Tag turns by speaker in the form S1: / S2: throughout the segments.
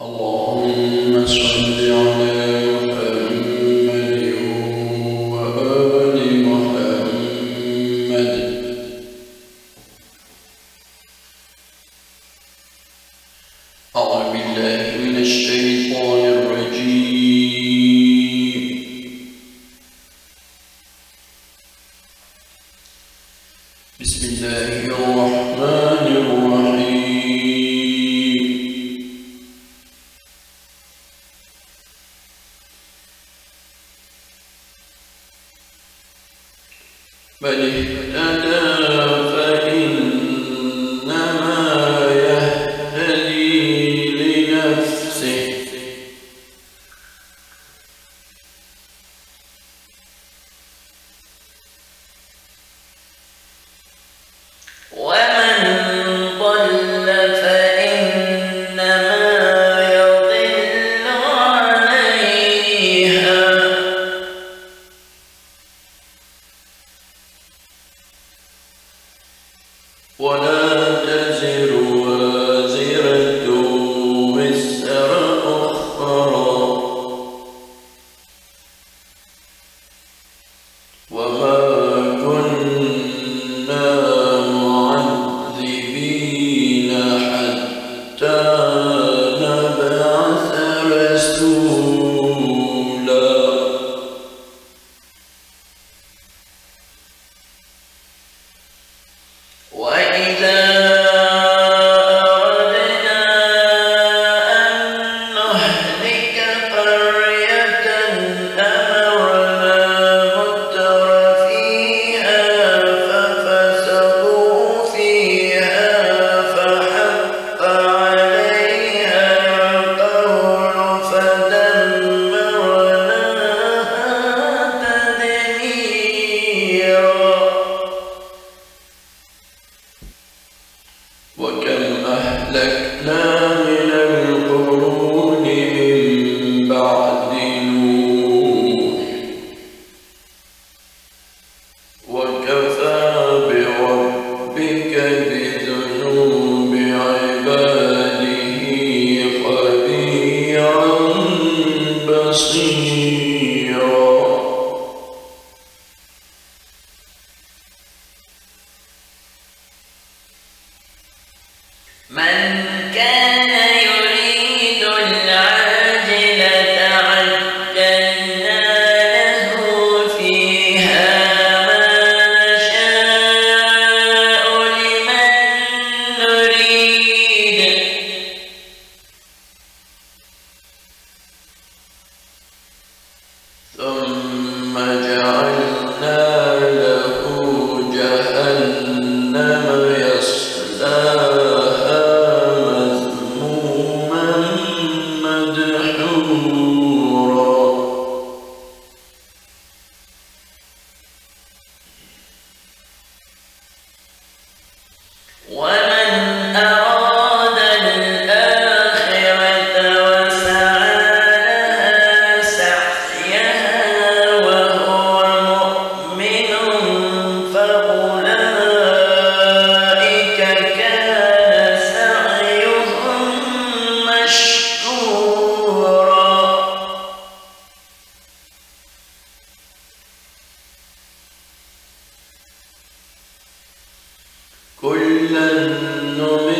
S1: along فإنما يهتدي.
S2: azul. What?
S1: كلا نمد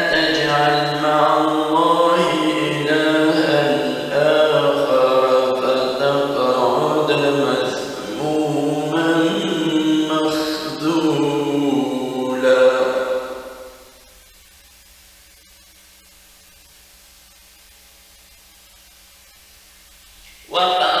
S1: Well, uh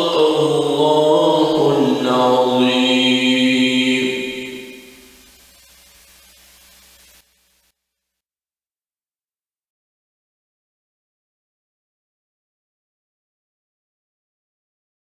S1: صدق الله العظيم.